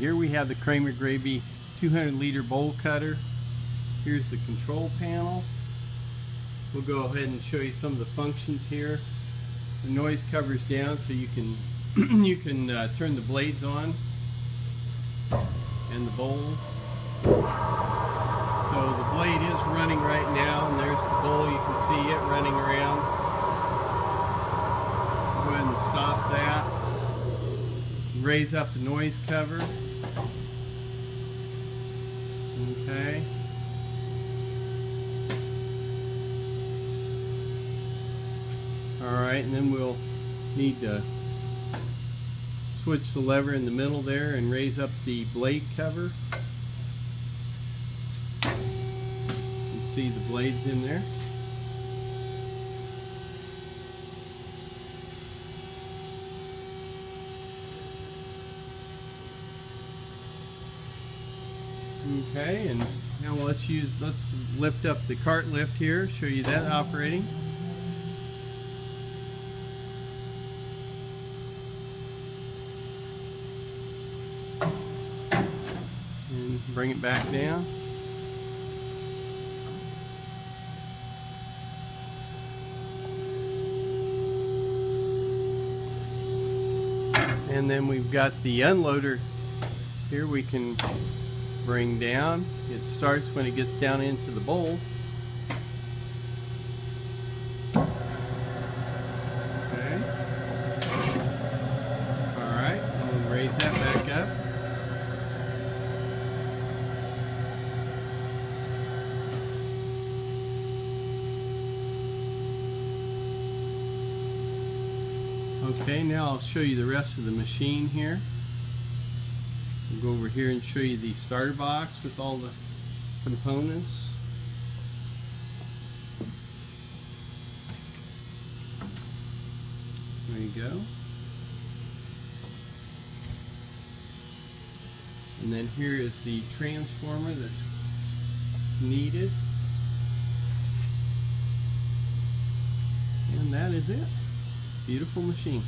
here we have the Kramer Grebe 200 liter bowl cutter. Here's the control panel. We'll go ahead and show you some of the functions here. The noise cover's down so you can you can uh, turn the blades on and the bowl. So the blade is running right now and there's the bowl. You can see it running around. Go ahead and stop that. Raise up the noise cover. Okay. Alright, and then we'll need to switch the lever in the middle there and raise up the blade cover. You see the blades in there. Okay, and now let's use, let's lift up the cart lift here, show you that operating. And bring it back down. And then we've got the unloader here we can bring down. It starts when it gets down into the bowl. Okay. Alright, and we'll raise that back up. Okay, now I'll show you the rest of the machine here. We'll go over here and show you the starter box with all the components. There you go. And then here is the transformer that's needed. And that is it. Beautiful machine.